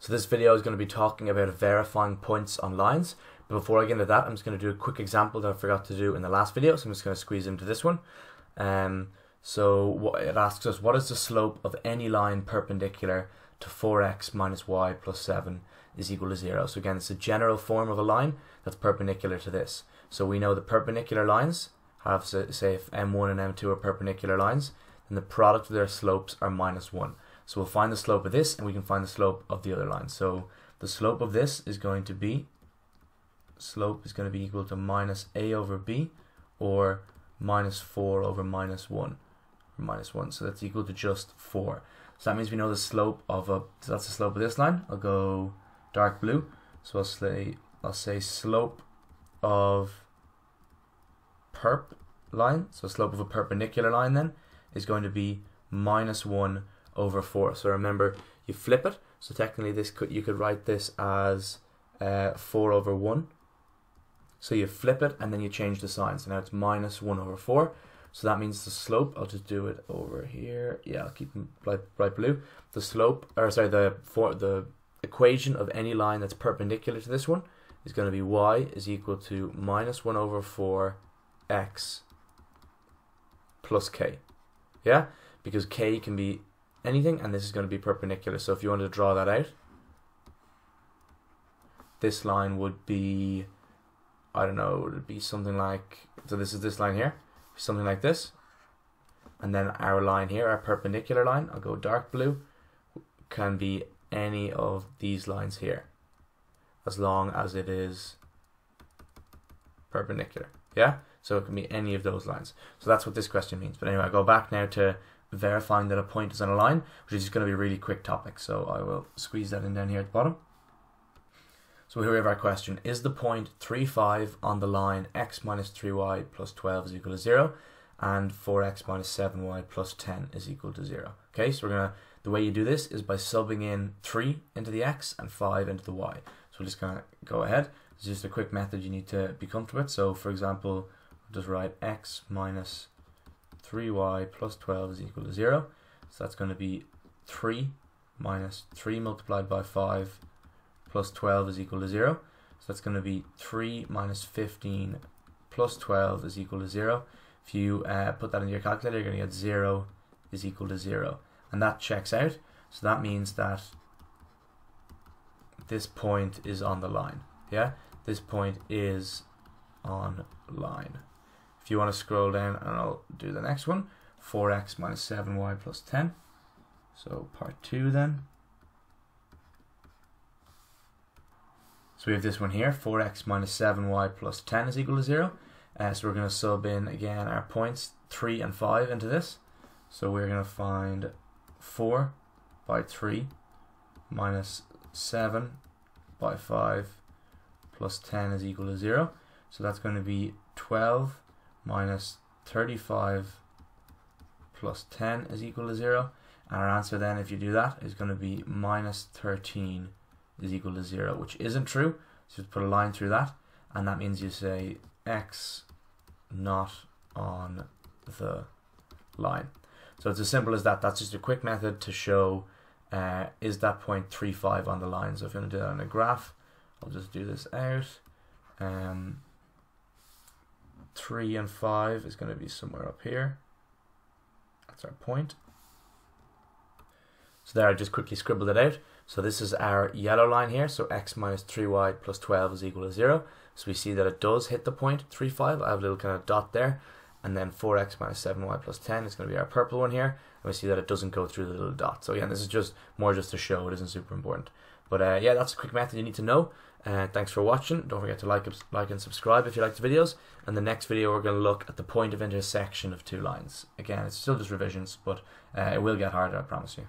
So this video is going to be talking about verifying points on lines. But before I get into that, I'm just going to do a quick example that I forgot to do in the last video. So I'm just going to squeeze into this one. Um, so it asks us, what is the slope of any line perpendicular to 4x minus y plus 7 is equal to 0. So again, it's a general form of a line that's perpendicular to this. So we know the perpendicular lines have, say, if m1 and m2 are perpendicular lines, then the product of their slopes are minus 1. So we'll find the slope of this and we can find the slope of the other line. So the slope of this is going to be, slope is going to be equal to minus a over b or minus 4 over minus 1 or minus 1. So that's equal to just 4. So that means we know the slope of a, so that's the slope of this line. I'll go dark blue. So I'll say, I'll say slope of perp line, so slope of a perpendicular line then, is going to be minus 1 over 4. So remember, you flip it. So technically, this could you could write this as uh, 4 over 1. So you flip it and then you change the sign. So now it's minus 1 over 4. So that means the slope, I'll just do it over here. Yeah, I'll keep bright, bright blue. The slope, or sorry, the for the equation of any line that's perpendicular to this one is going to be y is equal to minus 1 over 4 x plus k. Yeah? Because k can be anything, and this is going to be perpendicular. So if you wanted to draw that out, this line would be, I don't know, it would be something like, so this is this line here, something like this. And then our line here, our perpendicular line, I'll go dark blue, can be any of these lines here, as long as it is perpendicular. Yeah? So it can be any of those lines. So that's what this question means. But anyway, I go back now to verifying that a point is on a line, which is going to be a really quick topic. So I will squeeze that in down here at the bottom. So here we have our question. Is the point 3, 5 on the line x minus 3y plus 12 is equal to 0 and 4x minus 7y plus 10 is equal to 0? Okay, so we're going to, the way you do this is by subbing in 3 into the x and 5 into the y. So we're just going to go ahead. It's just a quick method you need to be comfortable with. So for example, just write x minus 3y plus 12 is equal to 0. So that's going to be 3 minus 3 multiplied by 5 plus 12 is equal to 0. So that's going to be 3 minus 15 plus 12 is equal to 0. If you uh, put that in your calculator, you're going to get 0 is equal to 0. And that checks out. So that means that this point is on the line. Yeah, this point is on line. If you want to scroll down and I'll do the next one, 4x minus 7y plus 10. So part 2 then. So we have this one here, 4x minus 7y plus 10 is equal to 0. Uh, so we're going to sub in again our points 3 and 5 into this. So we're going to find 4 by 3 minus 7 by 5 plus 10 is equal to 0. So that's going to be 12 minus 35 plus 10 is equal to 0. And our answer then, if you do that, is going to be minus 13 is equal to 0, which isn't true. So just put a line through that. And that means you say x not on the line. So it's as simple as that. That's just a quick method to show uh, is that point 35 on the line. So if you want to do that on a graph, I'll just do this out. Um, 3 and 5 is going to be somewhere up here. That's our point. So there I just quickly scribbled it out. So this is our yellow line here. So x minus 3y plus 12 is equal to 0. So we see that it does hit the point 3, 5. I have a little kind of dot there. And then 4x minus 7y plus 10 is going to be our purple one here. And we see that it doesn't go through the little dot. So again, this is just more just to show. It isn't super important. But uh, yeah, that's a quick method you need to know. Uh, thanks for watching. Don't forget to like, like and subscribe if you like the videos. And the next video, we're going to look at the point of intersection of two lines. Again, it's still just revisions, but uh, it will get harder, I promise you.